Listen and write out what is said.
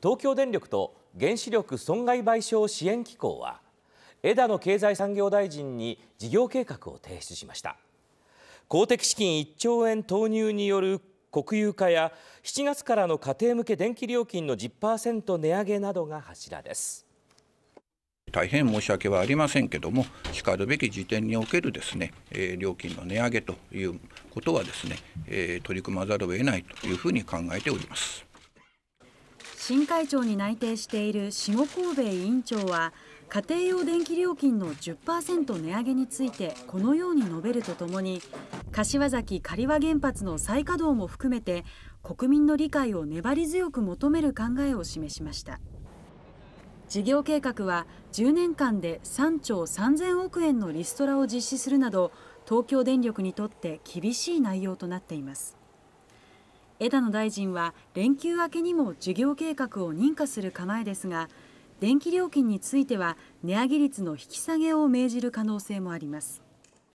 東京電力と原子力損害賠償支援機構は枝野経済産業大臣に事業計画を提出しました公的資金1兆円投入による国有化や7月からの家庭向け電気料金の10%値上げなどが柱です大変申し訳はありませんけども、しかるべき時点におけるですね、えー、料金の値上げということはですね、えー、取り組まざるを得ないというふうに考えております。新会長に内定している下神戸委員長は家庭用電気料金の10%値上げについてこのように述べるとともに柏崎刈羽原発の再稼働も含めて国民の理解を粘り強く求める考えを示しました。事業計画は10年間で3兆3000億円のリストラを実施するなど東京電力にとって厳しい内容となっています。枝野大臣は連休明けにも事業計画を認可する構えですが電気料金については値上げ率の引き下げを命じる可能性もあります。